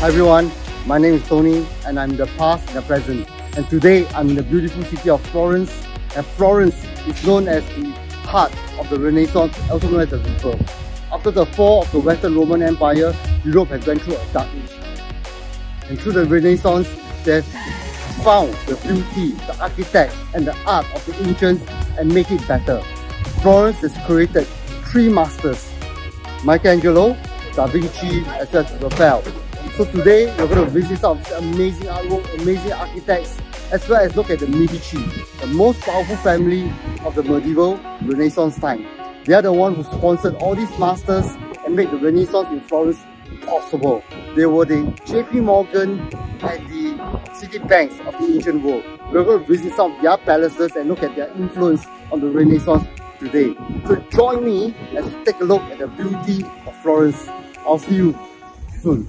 Hi everyone, my name is Tony and I'm the past and the present. And today I'm in the beautiful city of Florence and Florence is known as the heart of the Renaissance, also known as the rebirth. After the fall of the Western Roman Empire, Europe has went through a dark age. And through the Renaissance, they have found the beauty, the architect and the art of the ancients and make it better. Florence has created three masters, Michelangelo, Da Vinci, as well as Raphael. So today we're going to visit some amazing artwork, amazing architects, as well as look at the Medici, the most powerful family of the medieval Renaissance time. They are the one who sponsored all these masters and made the Renaissance in Florence possible. They were the JP Morgan and the Citibanks of the ancient world. We're going to visit some of their palaces and look at their influence on the Renaissance today. So join me as we take a look at the beauty of Florence. I'll see you soon.